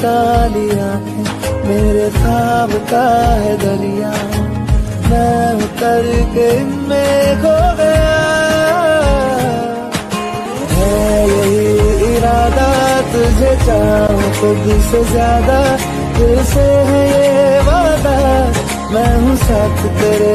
काली आँखें मेरे ख्वाब का है दरिया। मैं उतर के इनमें खो गया। है यही इरादा तुझे, चाहूँ खुद से ज़्यादा, दिल से है ये वादा। मैं हूँ साथ तेरे